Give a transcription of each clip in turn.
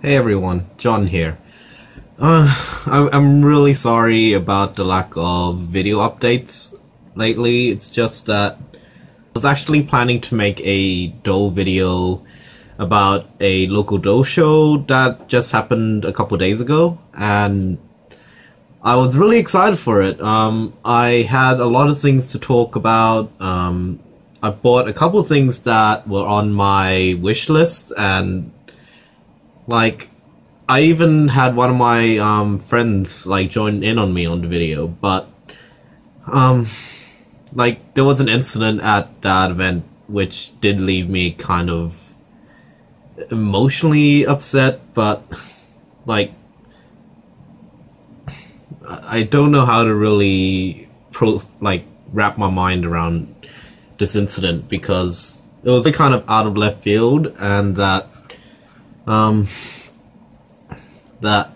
Hey everyone, John here. Uh, I'm, really sorry about the lack of video updates lately. It's just that I was actually planning to make a doll video about a local doll show that just happened a couple days ago, and I was really excited for it. Um, I had a lot of things to talk about. Um, I bought a couple things that were on my wish list, and like I even had one of my um, friends like join in on me on the video, but um, like there was an incident at that event which did leave me kind of emotionally upset, but like I don't know how to really pro like wrap my mind around this incident because it was kind of out of left field and that um that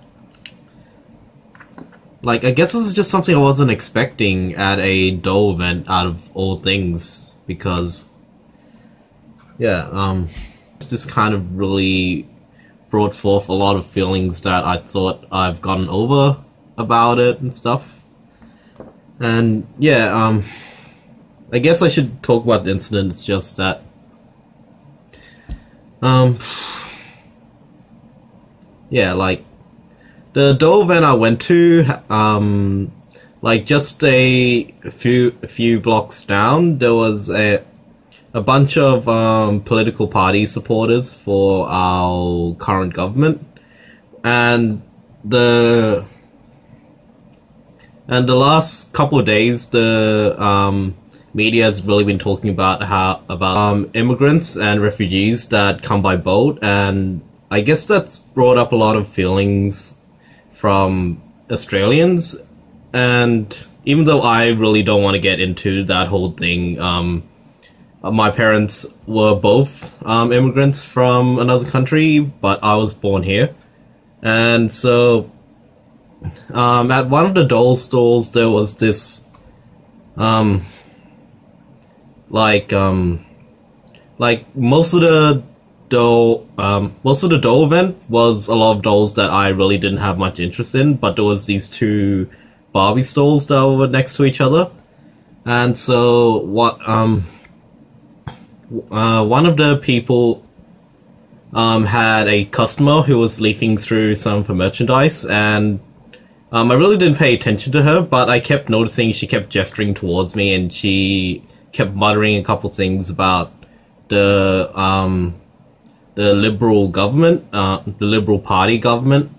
like I guess this is just something I wasn't expecting at a doll event out of all things because yeah um this kind of really brought forth a lot of feelings that I thought I've gotten over about it and stuff and yeah um I guess I should talk about the incident. It's just that, um, yeah, like the doll event I went to, um, like just a few a few blocks down, there was a a bunch of um, political party supporters for our current government, and the and the last couple of days, the um, media has really been talking about how about um, immigrants and refugees that come by boat, and I guess that's brought up a lot of feelings from Australians. And even though I really don't want to get into that whole thing, um, my parents were both um, immigrants from another country, but I was born here, and so um, at one of the doll stalls there was this um, like um like most of the doll um most of the doll event was a lot of dolls that I really didn't have much interest in, but there was these two Barbie stalls that were next to each other. And so what um uh, one of the people um, had a customer who was leafing through some of her merchandise and um, I really didn't pay attention to her, but I kept noticing she kept gesturing towards me and she kept muttering a couple things about the um, the liberal government, uh, the liberal party government,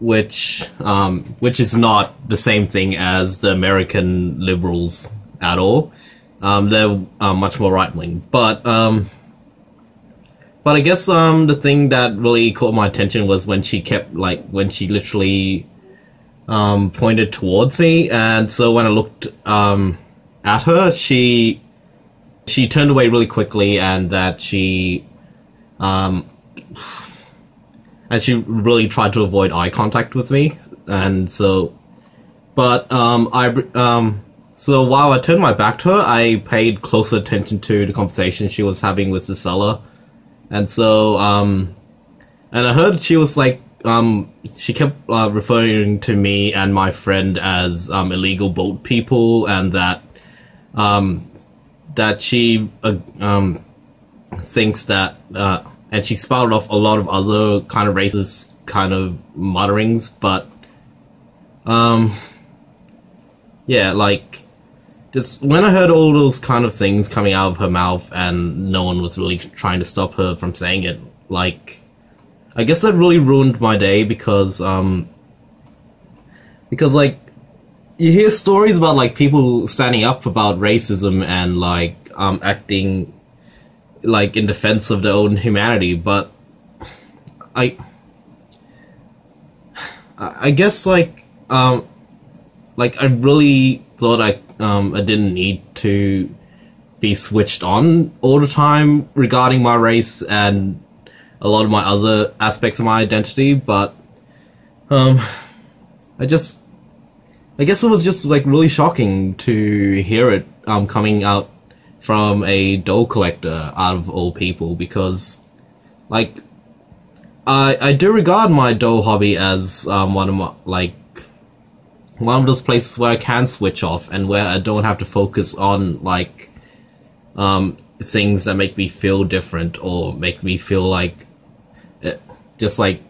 which um, which is not the same thing as the American liberals at all. Um, they're uh, much more right wing, but um, but I guess um, the thing that really caught my attention was when she kept like when she literally um, pointed towards me, and so when I looked um, at her, she she turned away really quickly, and that she, um, and she really tried to avoid eye contact with me, and so, but um, I um, so while I turned my back to her, I paid closer attention to the conversation she was having with the seller, and so um, and I heard she was like um, she kept uh, referring to me and my friend as um, illegal boat people, and that um, that she uh, um, thinks that, uh, and she spouted off a lot of other kind of racist kind of mutterings, but um, yeah, like just when I heard all those kind of things coming out of her mouth, and no one was really trying to stop her from saying it, like I guess that really ruined my day because um because like you hear stories about like people standing up about racism and like um acting like in defense of their own humanity, but I I guess like um like I really thought I um I didn't need to be switched on all the time regarding my race and a lot of my other aspects of my identity, but um, I just, I guess it was just like really shocking to hear it um, coming out from a doll collector out of all people because, like, I I do regard my doll hobby as um, one of my like one of those places where I can switch off and where I don't have to focus on like um, things that make me feel different or make me feel like it, just like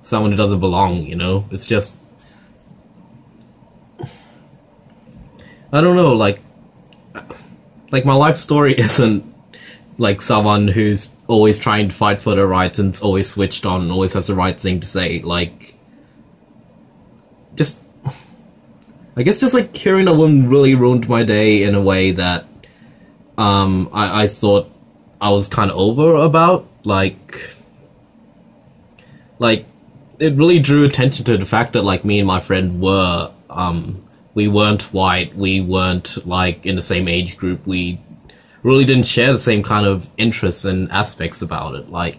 someone who doesn't belong. You know, it's just I don't know, like like my life story isn't like someone who's always trying to fight for their rights and always switched on and always has the right thing to say. Like, just, I guess just like hearing a woman really ruined my day in a way that um, I, I thought I was kind of over about. Like, like, it really drew attention to the fact that like me and my friend were, um, we weren't white, we weren't like in the same age group, we really didn't share the same kind of interests and aspects about it. Like,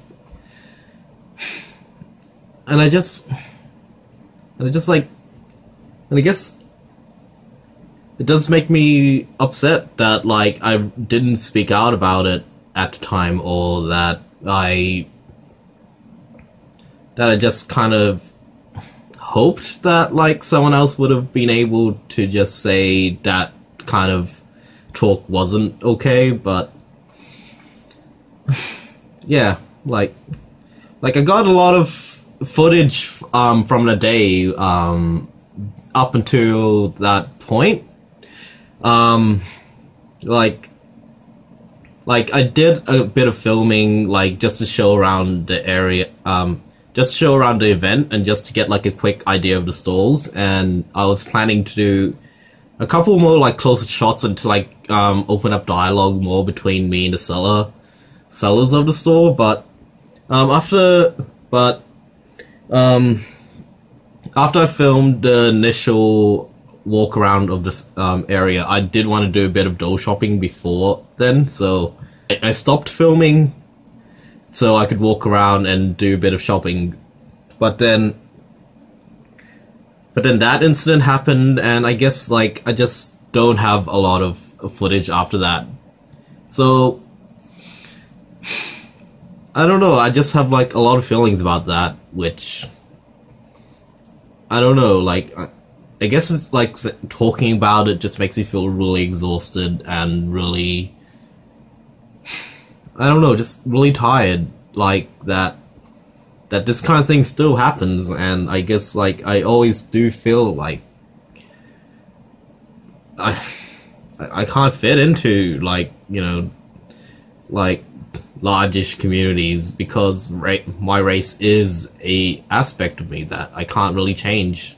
and I just, and I just like, and I guess it does make me upset that like I didn't speak out about it at the time, or that I that I just kind of hoped that like someone else would have been able to just say that kind of talk wasn't okay, but yeah, like like I got a lot of footage um, from the day um, up until that point. Um, like like I did a bit of filming like just to show around the area um just show around the event and just to get like a quick idea of the stalls. And I was planning to do a couple more like closer shots and to like um, open up dialogue more between me and the seller sellers of the store but um, after but um, after I filmed the initial walk around of this um, area I did want to do a bit of doll shopping before then. So I, I stopped filming so I could walk around and do a bit of shopping but then but then that incident happened, and I guess like I just don't have a lot of footage after that. So I don't know. I just have like a lot of feelings about that, which I don't know. Like I guess it's like talking about it just makes me feel really exhausted and really I don't know, just really tired. Like that that this kind of thing still happens, and I guess like I always do feel like I I can't fit into like you know like largish communities because ra- my race is a aspect of me that I can't really change,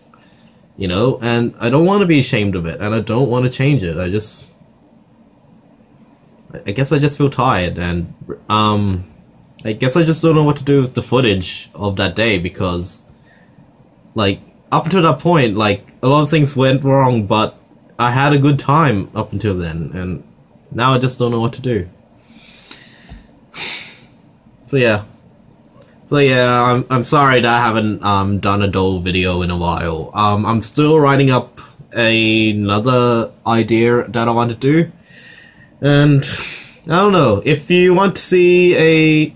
you know, and I don't want to be ashamed of it, and I don't want to change it. I just I guess I just feel tired and um I guess I just don't know what to do with the footage of that day because, like, up until that point, like, a lot of things went wrong, but I had a good time up until then, and now I just don't know what to do. So yeah. So yeah, I'm, I'm sorry that I haven't um, done a doll video in a while. Um, I'm still writing up another idea that I want to do. And I don't know, if you want to see a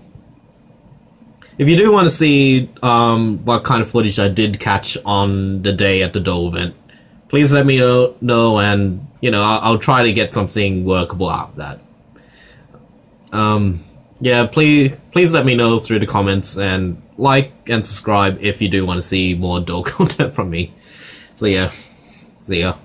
if you do want to see um, what kind of footage I did catch on the day at the doll event, please let me know, know and you know I'll, I'll, try to get something workable out of that. Um, yeah, please please let me know through the comments and like and subscribe if you do want to see more doll content from me. So yeah, see ya.